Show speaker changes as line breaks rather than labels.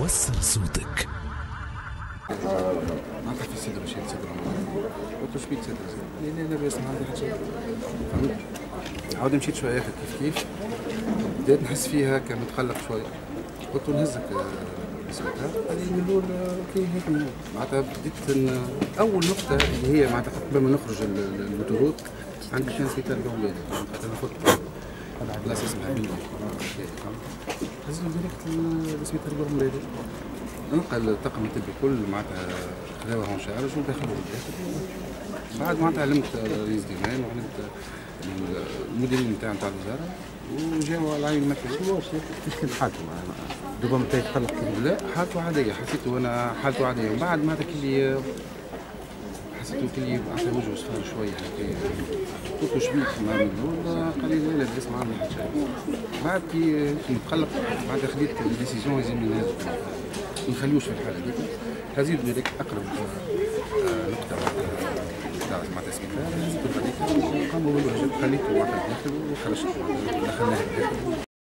وصل صوتك
معناتها في لا لاباس ما عندي فهمت عاود مشيت شوية كيف كيف بديت نحس فيها هكا متقلق شوية قلت له نهزك نسبتها قال من الأول أوكي هيك معناتها بديت اول نقطه اللي هي معناتها قبل ما نخرج ال- ال- الاوتوروت عندي كان سيتر الاولاد خاطر أنا فوت بلاصه اسمها له directe نلقى الطاقم الطبي كل معناتها خذاوه en charge ودخلوا للداخل بعد معناتها علمت رئيس ديوان وعلمت المديرين نتاع نتاع الوزارة وجاوا على عين المكان
كيف كانت حالته ربما انت يتقلق
لا حالته عادية. حسيته أنا حالته عادية. ومن بعد معناتها كي حسيته كي عطى وجهه صفار شوية هكايا قلت له شبيك ما من الأول قال لي لا لا بس ما عندي حتى. شيء بعد كي نتقلق معناتها خديت décision لازم ما نخليوش في الحالة ديك هزيد أقرب آه، نقطة تاع معناتها سبيطار هزيت هذيك قاموا بالواجب خليته معناتها داخل وخرجت معناتها دخلناه الداخل